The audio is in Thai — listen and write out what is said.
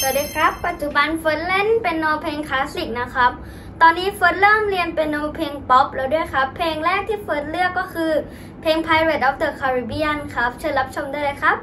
สวัสดีครับ ปัจจุบันเฟิร์นเล่นเปียโนเพลงคลาสสิกนะครับ ตอนนี้เฟิร์นเริ่มเรียนเปียโนเพลงป๊อปแล้วด้วยครับ เพลงแรกที่เฟิร์นเลือกก็คือ เพลง Pirate of the Caribbean ครับ เชิญรับชมได้เลยครับ